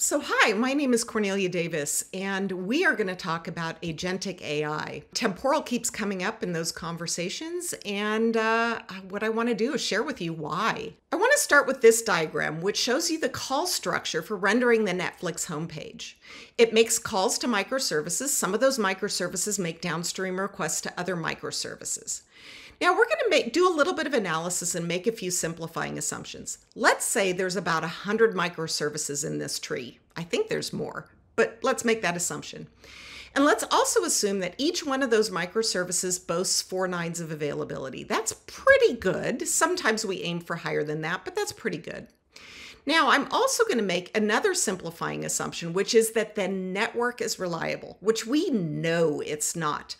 So, hi, my name is Cornelia Davis, and we are going to talk about agentic AI. Temporal keeps coming up in those conversations, and uh, what I want to do is share with you why. I want to start with this diagram, which shows you the call structure for rendering the Netflix homepage. It makes calls to microservices. Some of those microservices make downstream requests to other microservices. Now we're going to make do a little bit of analysis and make a few simplifying assumptions. Let's say there's about 100 microservices in this tree. I think there's more, but let's make that assumption. And let's also assume that each one of those microservices boasts four nines of availability. That's pretty good. Sometimes we aim for higher than that, but that's pretty good. Now, I'm also going to make another simplifying assumption, which is that the network is reliable, which we know it's not.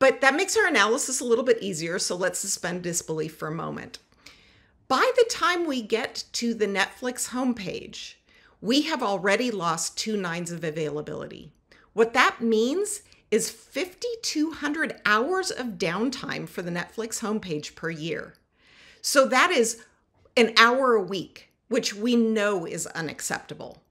But that makes our analysis a little bit easier, so let's suspend disbelief for a moment. By the time we get to the Netflix homepage, we have already lost two nines of availability. What that means is 5,200 hours of downtime for the Netflix homepage per year. So that is an hour a week, which we know is unacceptable.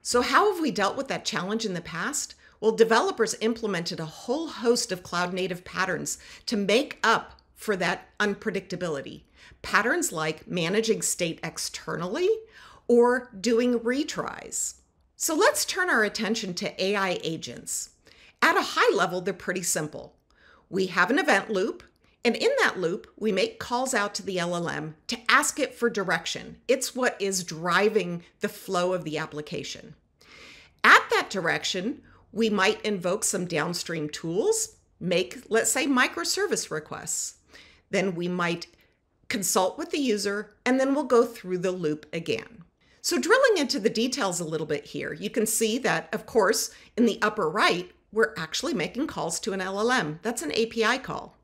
So, how have we dealt with that challenge in the past? Well, developers implemented a whole host of cloud native patterns to make up for that unpredictability. Patterns like managing state externally or doing retries. So let's turn our attention to AI agents. At a high level, they're pretty simple. We have an event loop, and in that loop, we make calls out to the LLM to ask it for direction. It's what is driving the flow of the application. At that direction, we might invoke some downstream tools, make, let's say, microservice requests. Then we might consult with the user, and then we'll go through the loop again. So drilling into the details a little bit here, you can see that, of course, in the upper right, we're actually making calls to an LLM. That's an API call.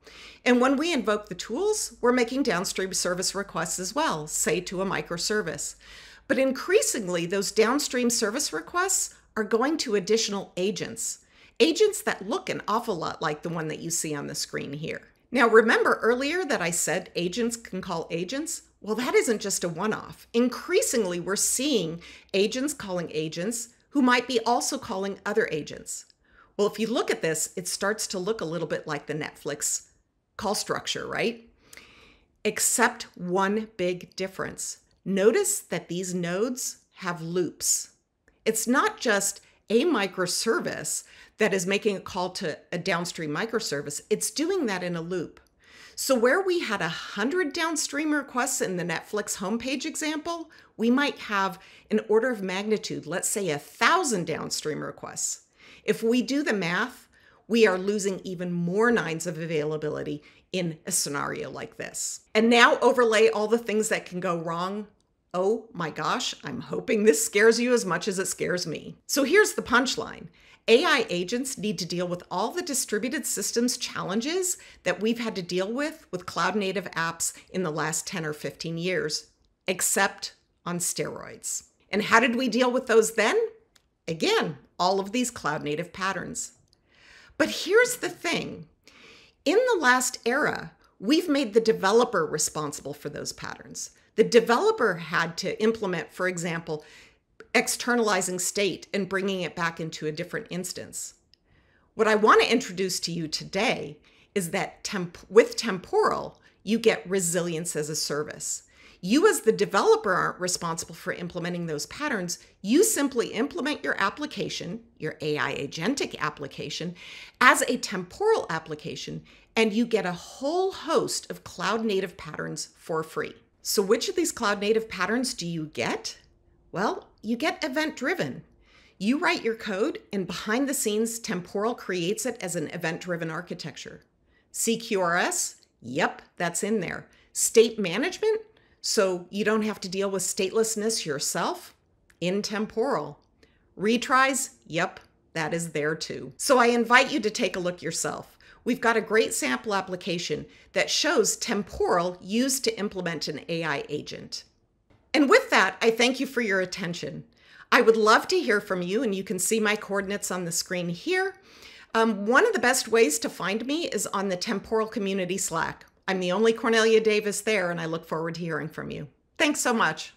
And when we invoke the tools, we're making downstream service requests as well, say to a microservice. But increasingly, those downstream service requests are going to additional agents, agents that look an awful lot like the one that you see on the screen here. Now, remember earlier that I said agents can call agents? Well, that isn't just a one off. Increasingly, we're seeing agents calling agents who might be also calling other agents. Well, if you look at this, it starts to look a little bit like the Netflix call structure, right? Except one big difference. Notice that these nodes have loops. It's not just a microservice that is making a call to a downstream microservice, it's doing that in a loop. So, where we had 100 downstream requests in the Netflix homepage example, we might have an order of magnitude, let's say 1,000 downstream requests. If we do the math, we are losing even more nines of availability in a scenario like this. And now overlay all the things that can go wrong Oh my gosh, I'm hoping this scares you as much as it scares me. So here's the punchline. AI agents need to deal with all the distributed systems challenges that we've had to deal with with cloud native apps in the last 10 or 15 years, except on steroids. And how did we deal with those then? Again, all of these cloud native patterns. But here's the thing in the last era, we've made the developer responsible for those patterns. The developer had to implement, for example, externalizing state and bringing it back into a different instance. What I want to introduce to you today is that temp- with temporal, you get resilience as a service. You, as the developer, aren't responsible for implementing those patterns. You simply implement your application, your AI agentic application, as a temporal application, and you get a whole host of cloud native patterns for free. So, which of these cloud native patterns do you get? Well, you get event driven. You write your code, and behind the scenes, Temporal creates it as an event driven architecture. CQRS? Yep, that's in there. State management? So you don't have to deal with statelessness yourself? In Temporal. Retries? Yep, that is there too. So I invite you to take a look yourself we've got a great sample application that shows temporal used to implement an AI agent. And with that, I thank you for your attention. I would love to hear from you, and you can see my coordinates on the screen here. Um, one of the best ways to find me is on the Temporal Community Slack. I'm the only Cornelia Davis there, and I look forward to hearing from you. Thanks so much.